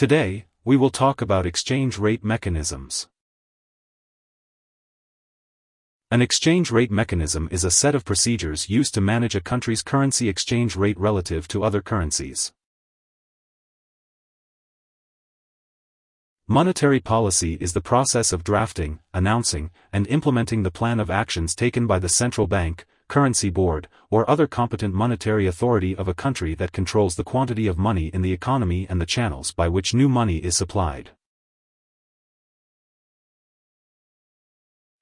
Today, we will talk about exchange rate mechanisms. An exchange rate mechanism is a set of procedures used to manage a country's currency exchange rate relative to other currencies. Monetary policy is the process of drafting, announcing, and implementing the plan of actions taken by the central bank, currency board, or other competent monetary authority of a country that controls the quantity of money in the economy and the channels by which new money is supplied.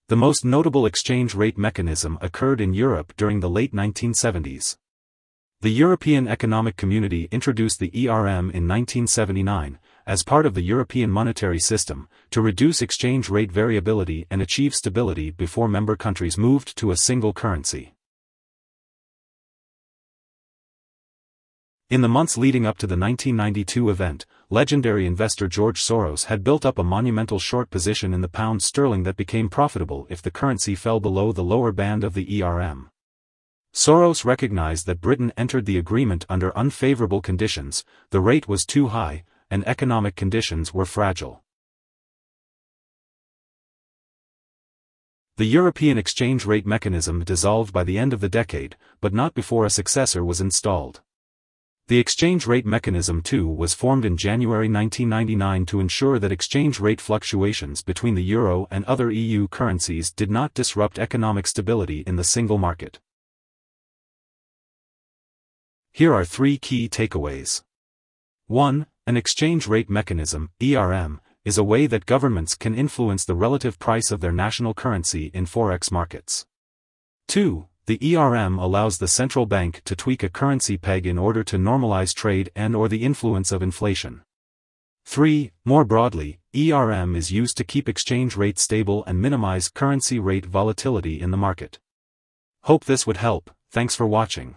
The most notable exchange rate mechanism occurred in Europe during the late 1970s. The European Economic Community introduced the ERM in 1979, as part of the European monetary system, to reduce exchange rate variability and achieve stability before member countries moved to a single currency. In the months leading up to the 1992 event, legendary investor George Soros had built up a monumental short position in the pound sterling that became profitable if the currency fell below the lower band of the ERM. Soros recognized that Britain entered the agreement under unfavorable conditions, the rate was too high, and economic conditions were fragile. The European exchange rate mechanism dissolved by the end of the decade, but not before a successor was installed. The exchange rate mechanism II was formed in January 1999 to ensure that exchange rate fluctuations between the euro and other EU currencies did not disrupt economic stability in the single market. Here are three key takeaways. 1. An exchange rate mechanism, ERM, is a way that governments can influence the relative price of their national currency in forex markets. 2. The ERM allows the central bank to tweak a currency peg in order to normalize trade and or the influence of inflation. 3. More broadly, ERM is used to keep exchange rates stable and minimize currency rate volatility in the market. Hope this would help, thanks for watching.